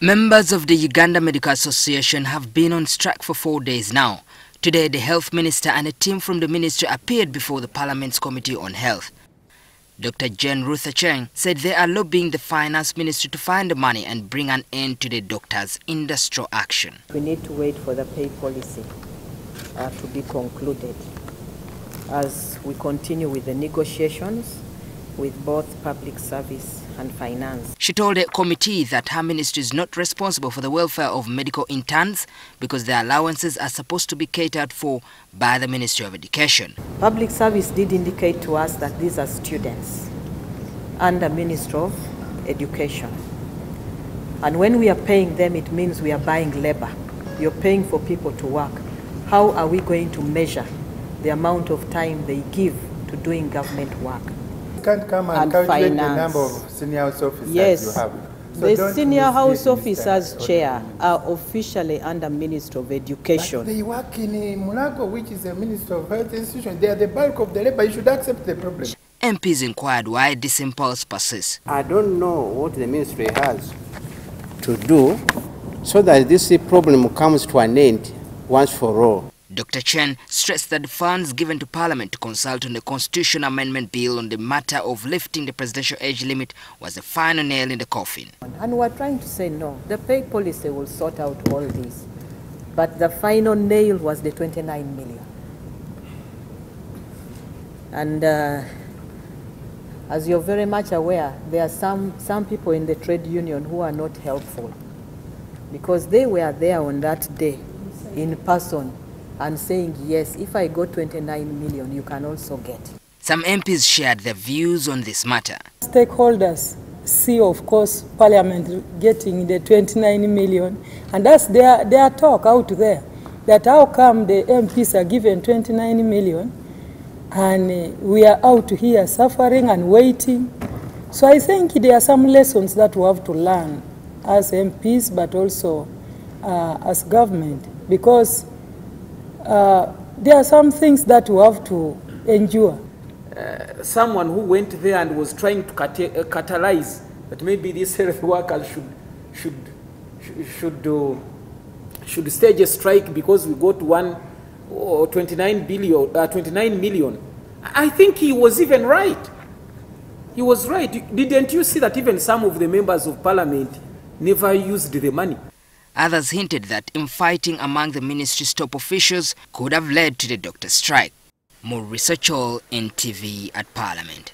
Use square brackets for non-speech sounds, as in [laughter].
Members of the Uganda Medical Association have been on strike for four days now. Today, the health minister and a team from the ministry appeared before the Parliament's Committee on Health. Dr. Jane Ruth Aceng said they are lobbying the finance ministry to find the money and bring an end to the doctors' industrial action. We need to wait for the pay policy uh, to be concluded as we continue with the negotiations with both public service and finance. She told a committee that her ministry is not responsible for the welfare of medical interns because their allowances are supposed to be catered for by the Ministry of Education. Public service did indicate to us that these are students under Ministry of Education. And when we are paying them, it means we are buying labor. You're paying for people to work. How are we going to measure the amount of time they give to doing government work? Can't come and, and calculate finance. the number of senior house officers yes. you have. So the senior house officers chair are officially under Minister of Education. But they work in Mulago, which is a Minister of Health institution. They are the bulk of the labor. You should accept the problem. MPs inquired why this impulse persists. I don't know what the ministry has to do so that this problem comes to an end once for all. Dr. Aceng stressed that funds given to Parliament to consult on the Constitution Amendment Bill on the matter of lifting the presidential age limit was the final nail in the coffin. And we're trying to say no, the pay policy will sort out all this. But the final nail was the 29 million. And uh, as you're very much aware, there are some, some people in the trade union who are not helpful because they were there on that day in person and saying, yes, if I got 29 million, you can also get. Some MPs shared their views on this matter. Stakeholders see, of course, Parliament getting the 29 million, and that's their, their talk out there, that how come the MPs are given 29 million, and uh, we are out here suffering and waiting. So I think there are some lessons that we have to learn as MPs, but also uh, as government, because uh, there are some things that we have to endure. Uh, someone who went there and was trying to uh, catalyze that maybe these [laughs] health workers should should should uh, should stage a strike because we got one or 29 billion uh, 29 million. I think he was even right. He was right. Didn't you see that even some of the members of parliament never used the money Others hinted that infighting among the ministry's top officials could have led to the doctor strike. More research all NTV at Parliament.